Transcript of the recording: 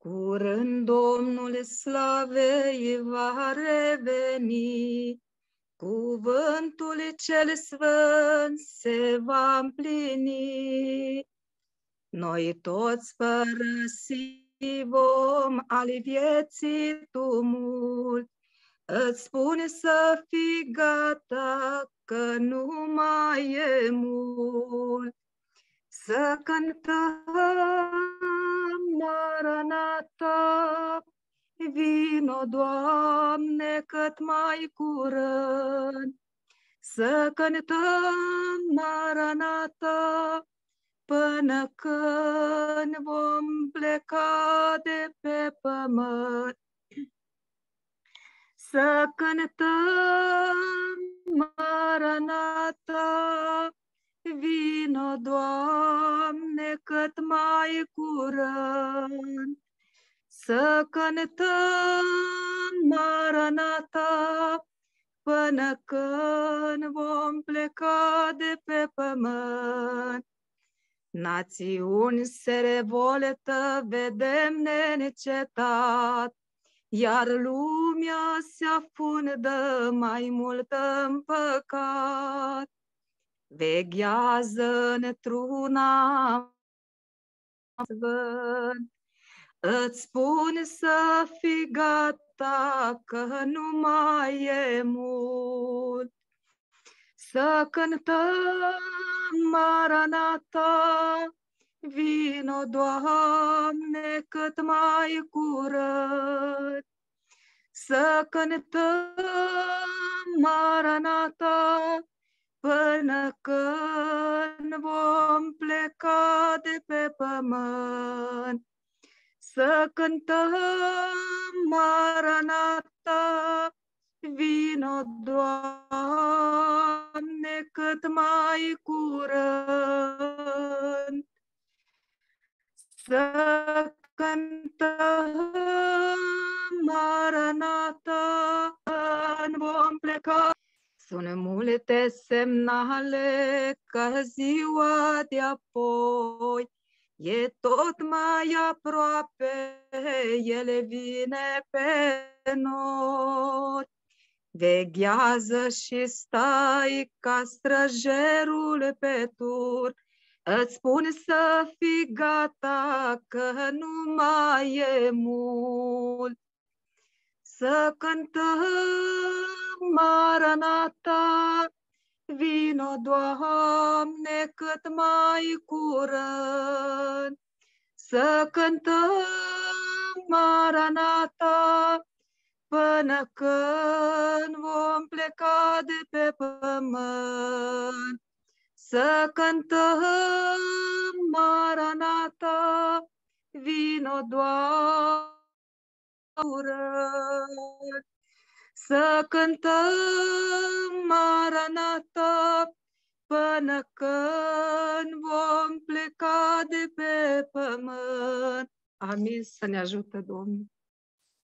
Curând Domnul slavei va reveni, cuvântul cel sfânt se va împlini. Noi toți părăsi vom al vieții tumult, îți spune să fii gata că nu mai e mult. Să cântăm Maranata, vino, Doamne, cât mai curând. Să cântăm Maranata, până când vom pleca de pe pământ. Să cântăm Maranata, Să cântăm Maranata, până când vom pleca de pe pământ. Națiuni se revoltă, vedem nenecetat, iar lumea se afundă mai mult în păcat. Veghează netruna vânt, îți spun să fii gata că nu mai e mult. Să cântăm Maranata, vino, Doamne, cât mai curând. Să cântăm Maranata, până când vom pleca de pe pământ. Să cântăm Maranata, vino, Doamne, cât mai curând. Să cântăm Maranata, vom pleca. Sunt multe semnale că ziua de apoi e tot mai aproape, ele vine pe noi. Veghează și stai ca străjerul pe tur, Îți spun să fii gata că nu mai e mult. Să cântăm Maranata, vino, Doamne, cât mai curând. Să cântăm Maranata, până când vom pleca de pe pământ. Să cântăm Maranata, vino, Doamne, să cântăm Maranata până când vom pleca de pe pământ. Amin, să ne ajută Domnul.